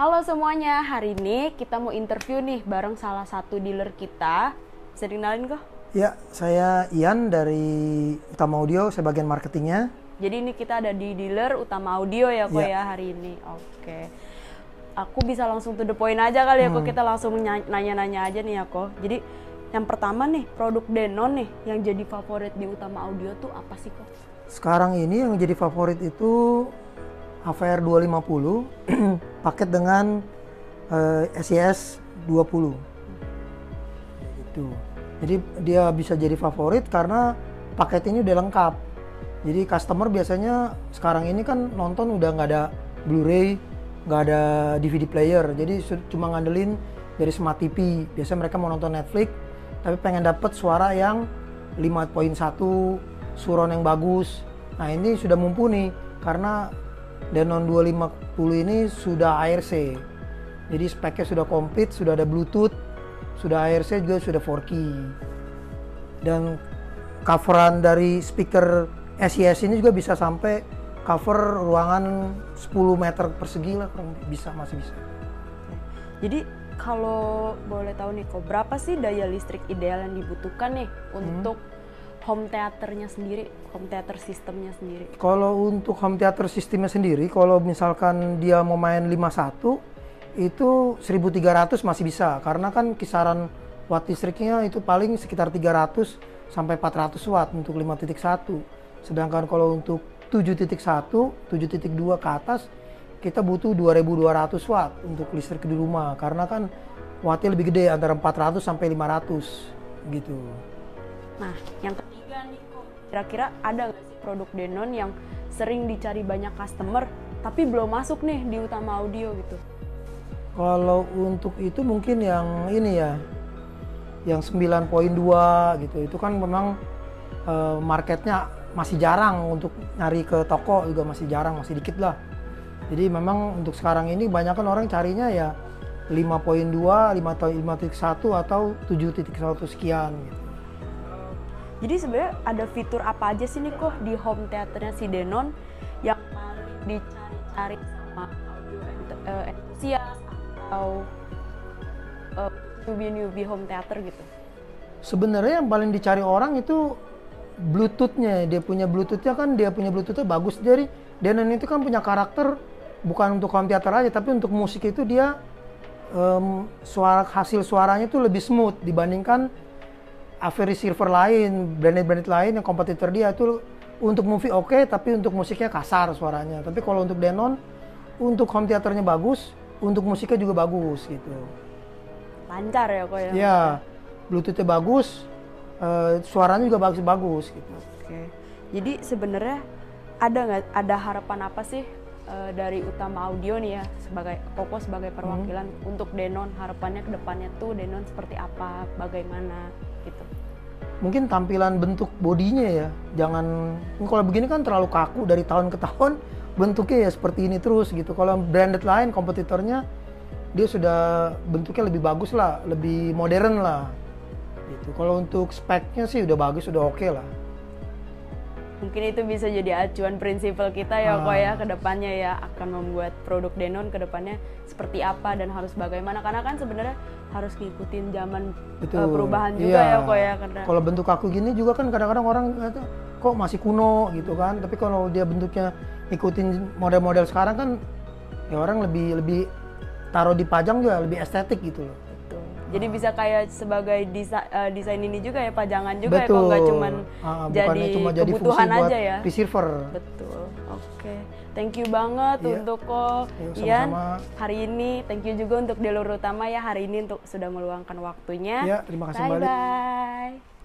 Halo semuanya, hari ini kita mau interview nih bareng salah satu dealer kita. Bisa dikenalin kok? Ya, saya Ian dari Utama Audio, saya bagian marketingnya. Jadi ini kita ada di dealer Utama Audio ya kok Ya. ya hari ini. Oke. Aku bisa langsung to the point aja kali ya kok kita langsung nya- nanya-nanya aja nih ya kok. Jadi yang pertama nih produk Denon nih yang jadi favorit di Utama Audio tuh apa sih kok? Sekarang ini yang jadi favorit itu AVR 250 paket dengan eh, SES 20. Itu. Jadi dia bisa jadi favorit karena paket ini udah lengkap. Jadi customer biasanya sekarang ini kan nonton udah nggak ada Blu-ray, nggak ada DVD player. Jadi cuma ngandelin dari smart TV. Biasanya mereka mau nonton Netflix, tapi pengen dapet suara yang 5.1, suron yang bagus. Nah ini sudah mumpuni karena Denon 250 ini sudah ARC. Jadi speknya sudah komplit, sudah ada Bluetooth, sudah ARC juga sudah 4K. Dan coveran dari speaker SES ini juga bisa sampai cover ruangan 10 meter persegi lah kurang bisa masih bisa. Jadi kalau boleh tahu nih kok berapa sih daya listrik ideal yang dibutuhkan nih untuk home theaternya sendiri, home theater sistemnya sendiri? Kalau untuk home theater sistemnya sendiri, kalau misalkan dia mau main 51 itu 1300 masih bisa karena kan kisaran watt listriknya itu paling sekitar 300 sampai 400 watt untuk 5.1. Sedangkan kalau untuk 7.1, 7.2 ke atas kita butuh 2200 watt untuk listrik di rumah karena kan wattnya lebih gede antara 400 sampai 500 gitu. Nah, yang kira-kira ada produk Denon yang sering dicari banyak customer tapi belum masuk nih di utama audio gitu? Kalau untuk itu mungkin yang ini ya, yang 9.2 gitu, itu kan memang eh, marketnya masih jarang untuk nyari ke toko juga masih jarang, masih dikit lah. Jadi memang untuk sekarang ini banyak kan orang carinya ya 5.2, 5.1 atau 7.1 sekian gitu. Jadi sebenarnya ada fitur apa aja sih nih kok di home theaternya si Denon yang paling dicari-cari sama ent- eh, entusias atau eh, newbie-newbie home theater gitu? Sebenarnya yang paling dicari orang itu Bluetoothnya, dia punya Bluetoothnya kan dia punya Bluetoothnya bagus. Jadi Denon itu kan punya karakter bukan untuk home theater aja, tapi untuk musik itu dia em, suara hasil suaranya itu lebih smooth dibandingkan AV receiver lain, branded-branded lain yang kompetitor dia itu untuk movie oke, tapi untuk musiknya kasar suaranya. Tapi kalau untuk Denon, untuk home theaternya bagus, untuk musiknya juga bagus gitu. Lancar ya kok ya? Ya, Bluetoothnya bagus, eh, suaranya juga bagus-bagus gitu. Oke. Jadi sebenarnya ada nggak ada harapan apa sih eh, dari utama audio nih ya sebagai Koko sebagai perwakilan untuk Denon harapannya ke depannya tuh Denon seperti apa, bagaimana gitu. Mungkin tampilan bentuk bodinya ya, jangan kalau begini kan terlalu kaku dari tahun ke tahun bentuknya ya seperti ini terus gitu. Kalau branded lain kompetitornya dia sudah bentuknya lebih bagus lah, lebih modern lah. Gitu. Kalau untuk speknya sih udah bagus, udah oke lah. Mungkin itu bisa jadi acuan prinsipal kita ya Ah. kok ya ke depannya ya akan membuat produk Denon ke depannya seperti apa dan harus bagaimana karena kan sebenarnya harus ngikutin zaman eh, perubahan juga Iya. ya kok ya karena Kalau bentuk kaku gini juga kan kadang-kadang orang ngata, kok masih kuno gitu kan. Tapi kalau dia bentuknya ikutin model-model sekarang kan ya orang lebih lebih taruh dipajang juga lebih estetik gitu loh. Jadi bisa kayak sebagai desa- eh, desain ini juga ya pajangan juga ya Betul. kok nggak cuman Ah, jadi cuma jadi kebutuhan fungsi buat aja ya. receiver. Betul. Oke. Thank you banget Iya. untuk kok Yuk, Ian hari ini. Thank you juga untuk Delur Utama ya hari ini untuk sudah meluangkan waktunya. Ya, terima kasih bye kembali. bye.